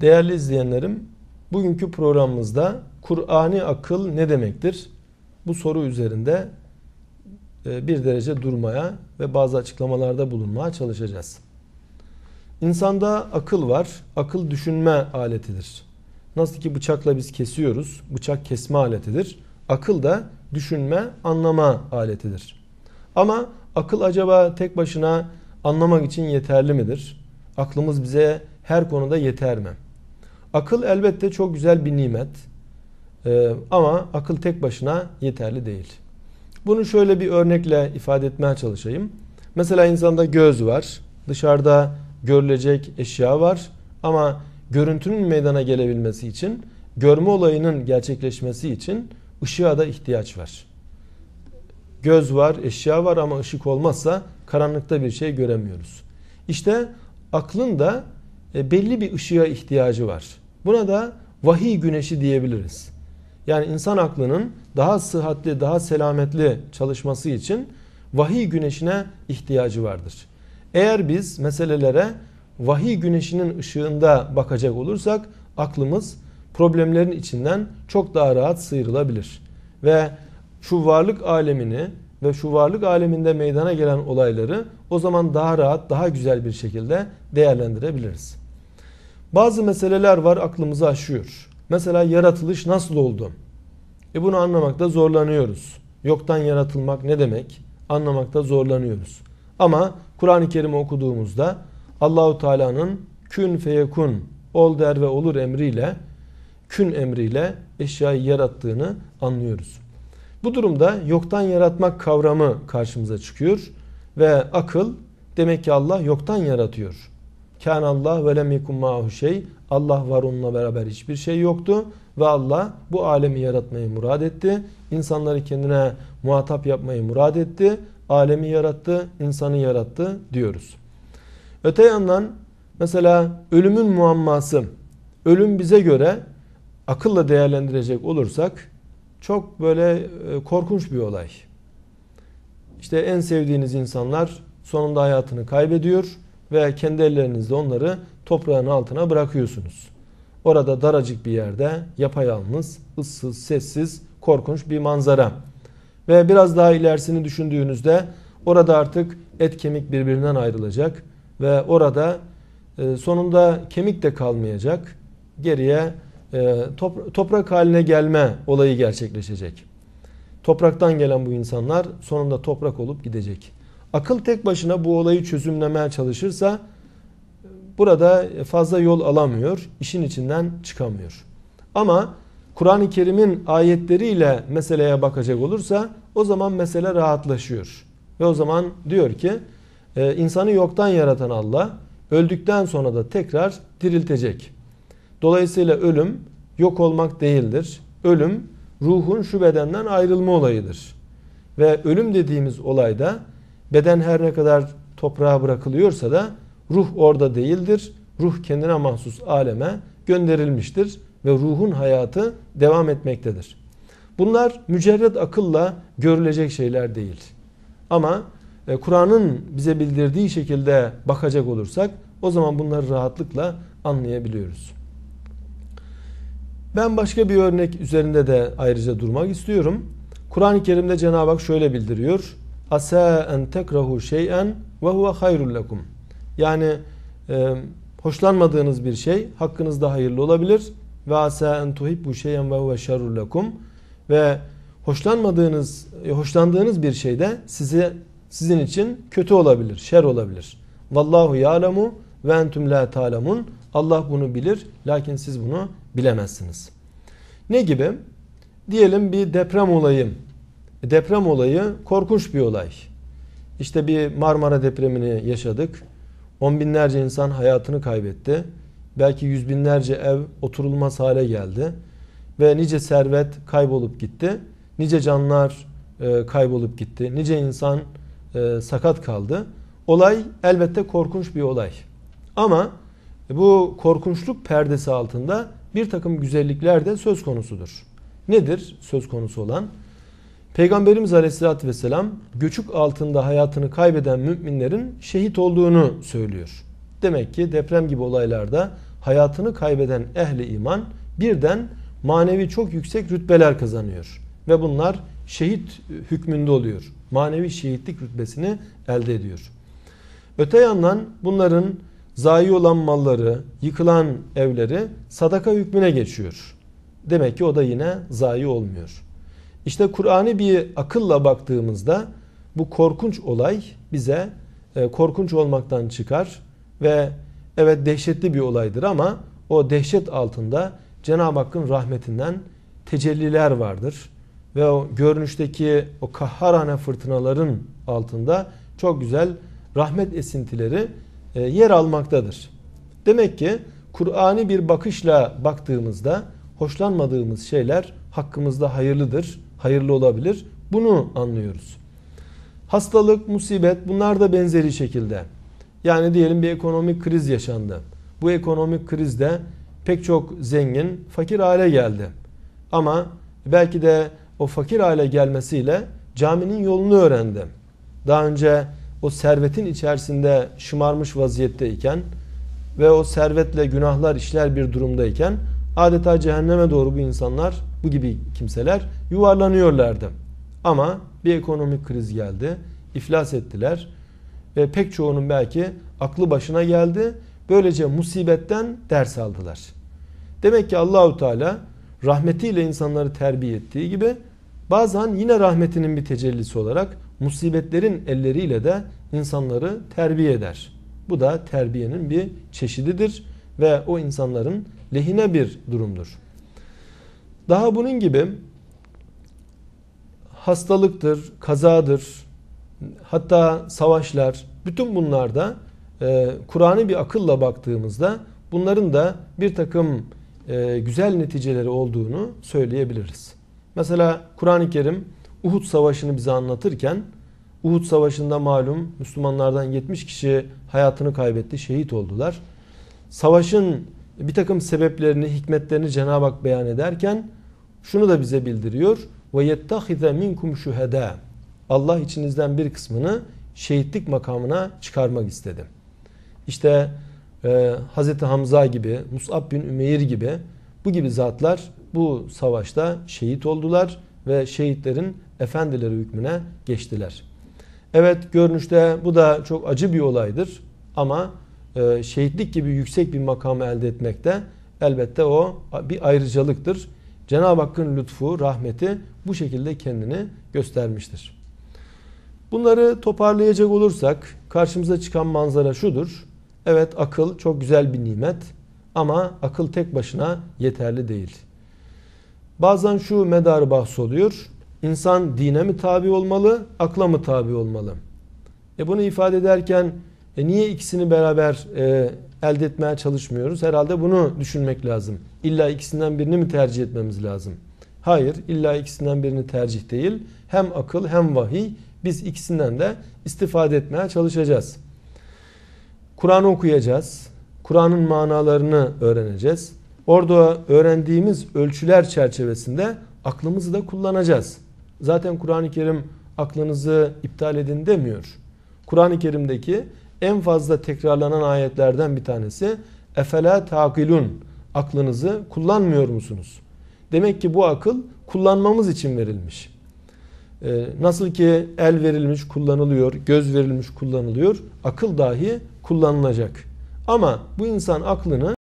Değerli izleyenlerim, bugünkü programımızda Kur'ani akıl ne demektir? Bu soru üzerinde e, bir derece durmaya ve bazı açıklamalarda bulunmaya çalışacağız. İnsanda akıl var. Akıl düşünme aletidir. Nasıl ki bıçakla biz kesiyoruz, bıçak kesme aletidir. Akıl da düşünme, anlama aletidir. Ama akıl acaba tek başına anlamak için yeterli midir? Aklımız bize her konuda yeter mi? Akıl elbette çok güzel bir nimet. Ee, ama akıl tek başına yeterli değil. Bunu şöyle bir örnekle ifade etmeye çalışayım. Mesela insanda göz var. Dışarıda görülecek eşya var. Ama görüntünün meydana gelebilmesi için, görme olayının gerçekleşmesi için ışığa da ihtiyaç var. Göz var, eşya var ama ışık olmazsa karanlıkta bir şey göremiyoruz. İşte aklın da e, belli bir ışığa ihtiyacı var. Buna da vahiy güneşi diyebiliriz. Yani insan aklının daha sıhhatli, daha selametli çalışması için vahiy güneşine ihtiyacı vardır. Eğer biz meselelere vahiy güneşinin ışığında bakacak olursak aklımız problemlerin içinden çok daha rahat sıyrılabilir. Ve şu varlık alemini ve şu varlık aleminde meydana gelen olayları o zaman daha rahat, daha güzel bir şekilde değerlendirebiliriz. Bazı meseleler var aklımızı aşıyor. Mesela yaratılış nasıl oldu? E bunu anlamakta zorlanıyoruz. Yoktan yaratılmak ne demek? Anlamakta zorlanıyoruz. Ama Kur'an-ı Kerim'i okuduğumuzda Allahu Teala'nın kün feyekun ol der ve olur emriyle kün emriyle eşyayı yarattığını anlıyoruz. Bu durumda yoktan yaratmak kavramı karşımıza çıkıyor ve akıl demek ki Allah yoktan yaratıyor. Kan Allah ve lem yekun ma'hu şey. Allah var onunla beraber hiçbir şey yoktu ve Allah bu alemi yaratmayı murad etti. İnsanları kendine muhatap yapmayı murad etti. Alemi yarattı, insanı yarattı diyoruz. Öte yandan mesela ölümün muamması. Ölüm bize göre akılla değerlendirecek olursak çok böyle e, korkunç bir olay. İşte en sevdiğiniz insanlar sonunda hayatını kaybediyor ve kendi ellerinizle onları toprağın altına bırakıyorsunuz. Orada daracık bir yerde yapayalnız, ıssız, sessiz, korkunç bir manzara. Ve biraz daha ilerisini düşündüğünüzde orada artık et kemik birbirinden ayrılacak ve orada e, sonunda kemik de kalmayacak. Geriye e, toprak haline gelme olayı gerçekleşecek. Topraktan gelen bu insanlar sonunda toprak olup gidecek. Akıl tek başına bu olayı çözümlemeye çalışırsa burada fazla yol alamıyor, işin içinden çıkamıyor. Ama Kur'an-ı Kerim'in ayetleriyle meseleye bakacak olursa o zaman mesele rahatlaşıyor. Ve o zaman diyor ki e, insanı yoktan yaratan Allah öldükten sonra da tekrar diriltecek. Dolayısıyla ölüm yok olmak değildir. Ölüm ruhun şu bedenden ayrılma olayıdır. Ve ölüm dediğimiz olayda beden her ne kadar toprağa bırakılıyorsa da ruh orada değildir. Ruh kendine mahsus aleme gönderilmiştir ve ruhun hayatı devam etmektedir. Bunlar mücerred akılla görülecek şeyler değil. Ama e, Kur'an'ın bize bildirdiği şekilde bakacak olursak o zaman bunları rahatlıkla anlayabiliyoruz. Ben başka bir örnek üzerinde de ayrıca durmak istiyorum. Kur'an-ı Kerim'de Cenab-ı Hak şöyle bildiriyor. Asa en tekrahu şey'en ve huve hayrul lekum. Yani e, hoşlanmadığınız bir şey hakkınızda hayırlı olabilir. Ve asa en tuhibbu şey'en ve huve şerrul lekum. Ve hoşlanmadığınız, e, hoşlandığınız bir şey de size sizin için kötü olabilir, şer olabilir. Vallahu ya'lemu ve entum la ta'lemun. Allah bunu bilir lakin siz bunu bilemezsiniz. Ne gibi? Diyelim bir deprem olayı. Deprem olayı korkunç bir olay. İşte bir Marmara depremini yaşadık. On binlerce insan hayatını kaybetti. Belki yüz binlerce ev oturulmaz hale geldi. Ve nice servet kaybolup gitti. Nice canlar e, kaybolup gitti. Nice insan e, sakat kaldı. Olay elbette korkunç bir olay. Ama bu korkunçluk perdesi altında bir takım güzellikler de söz konusudur. Nedir söz konusu olan? Peygamberimiz Aleyhisselatü Vesselam göçük altında hayatını kaybeden müminlerin şehit olduğunu söylüyor. Demek ki deprem gibi olaylarda hayatını kaybeden ehli iman birden manevi çok yüksek rütbeler kazanıyor. Ve bunlar şehit hükmünde oluyor. Manevi şehitlik rütbesini elde ediyor. Öte yandan bunların zayi olan malları, yıkılan evleri sadaka hükmüne geçiyor. Demek ki o da yine zayi olmuyor. İşte Kur'an'ı bir akılla baktığımızda bu korkunç olay bize e, korkunç olmaktan çıkar ve evet dehşetli bir olaydır ama o dehşet altında Cenab-ı Hakk'ın rahmetinden tecelliler vardır. Ve o görünüşteki o kahharane fırtınaların altında çok güzel rahmet esintileri e, yer almaktadır. Demek ki Kur'an'i bir bakışla baktığımızda hoşlanmadığımız şeyler hakkımızda hayırlıdır, hayırlı olabilir. Bunu anlıyoruz. Hastalık, musibet bunlar da benzeri şekilde. Yani diyelim bir ekonomik kriz yaşandı. Bu ekonomik krizde pek çok zengin fakir hale geldi. Ama belki de o fakir hale gelmesiyle caminin yolunu öğrendi. Daha önce o servetin içerisinde şımarmış vaziyetteyken ve o servetle günahlar işler bir durumdayken adeta cehenneme doğru bu insanlar, bu gibi kimseler yuvarlanıyorlardı. Ama bir ekonomik kriz geldi, iflas ettiler ve pek çoğunun belki aklı başına geldi. Böylece musibetten ders aldılar. Demek ki Allahu Teala rahmetiyle insanları terbiye ettiği gibi bazen yine rahmetinin bir tecellisi olarak musibetlerin elleriyle de insanları terbiye eder. Bu da terbiyenin bir çeşididir ve o insanların lehine bir durumdur. Daha bunun gibi hastalıktır, kazadır, hatta savaşlar, bütün bunlarda e, Kur'an'ı bir akılla baktığımızda bunların da bir takım e, güzel neticeleri olduğunu söyleyebiliriz. Mesela Kur'an-ı Kerim Uhud Savaşı'nı bize anlatırken Uhud Savaşı'nda malum Müslümanlardan 70 kişi hayatını kaybetti, şehit oldular. Savaşın bir takım sebeplerini, hikmetlerini Cenab-ı Hak beyan ederken şunu da bize bildiriyor. Yettehize minkum şuhada. Allah içinizden bir kısmını şehitlik makamına çıkarmak istedi. İşte e, Hz. Hamza gibi, Mus'ab bin Ümeyr gibi bu gibi zatlar bu savaşta şehit oldular ve şehitlerin efendileri hükmüne geçtiler. Evet görünüşte bu da çok acı bir olaydır ama e, şehitlik gibi yüksek bir makamı elde etmek de elbette o bir ayrıcalıktır. Cenab-ı Hakk'ın lütfu, rahmeti bu şekilde kendini göstermiştir. Bunları toparlayacak olursak karşımıza çıkan manzara şudur. Evet akıl çok güzel bir nimet ama akıl tek başına yeterli değil. Bazen şu medarı bahs oluyor. İnsan dine mi tabi olmalı, akla mı tabi olmalı? E bunu ifade ederken e niye ikisini beraber e, elde etmeye çalışmıyoruz? Herhalde bunu düşünmek lazım. İlla ikisinden birini mi tercih etmemiz lazım? Hayır, illa ikisinden birini tercih değil. Hem akıl hem vahiy biz ikisinden de istifade etmeye çalışacağız. Kur'an okuyacağız. Kur'an'ın manalarını öğreneceğiz. Orada öğrendiğimiz ölçüler çerçevesinde aklımızı da kullanacağız. Zaten Kur'an-ı Kerim aklınızı iptal edin demiyor. Kur'an-ı Kerim'deki en fazla tekrarlanan ayetlerden bir tanesi efela takilun aklınızı kullanmıyor musunuz? Demek ki bu akıl kullanmamız için verilmiş. Ee, nasıl ki el verilmiş kullanılıyor, göz verilmiş kullanılıyor, akıl dahi kullanılacak. Ama bu insan aklını